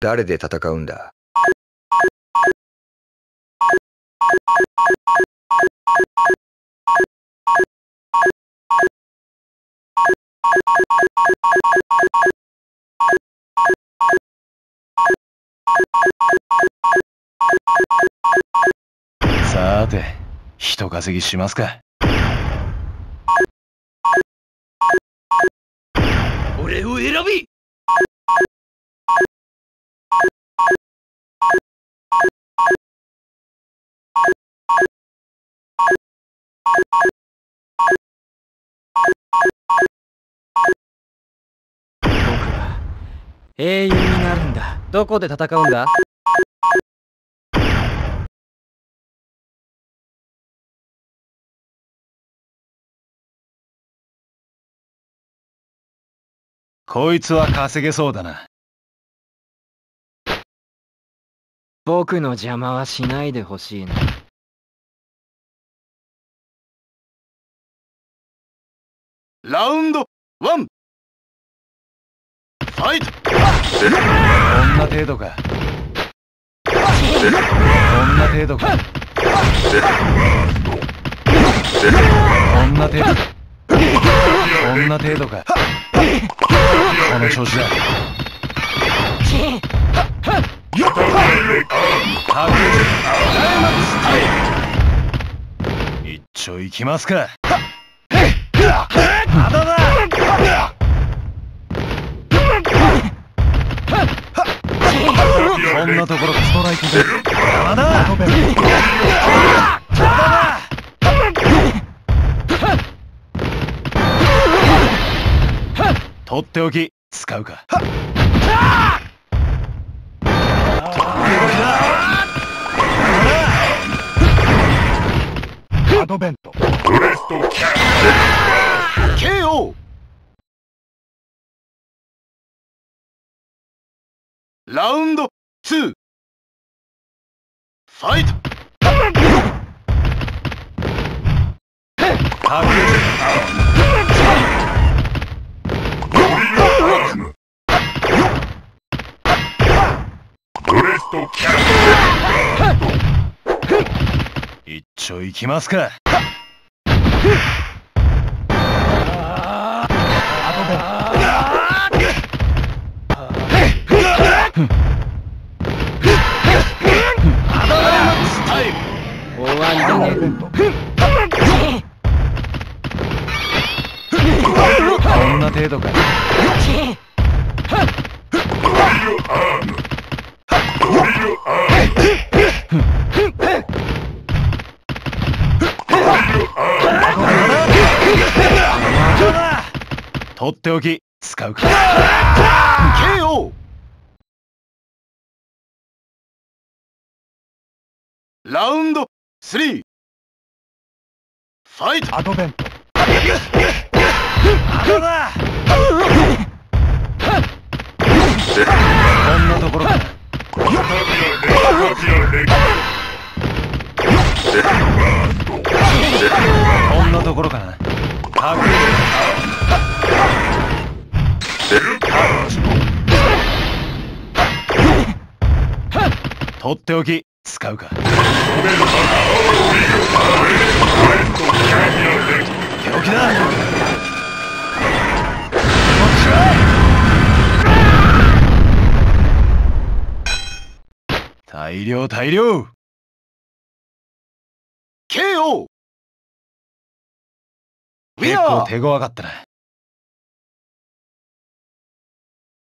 誰で戦うんだ？さーて、人稼ぎしますか。俺を選び英雄になるんだ。どこで戦うんだ？こいつは稼げそうだな。僕の邪魔はしないでほしいなラウンドワン。ファイトこんな程度か。こんな程度か。こんな程度。か。こんな程度か。この調子だ。一丁いきますか。まだだ。こんなところストライクで。まだ。とっておき。使うか。アドベント KO ラウンド2フラウンド2ファイト。一丁いきますか。終わりだねこんとっておき使うか KO ラウンド。3ファイト。アドベントだこんなところかこんなところかな白とっ。ておき使うか大量大量。KO! 結構手強かったな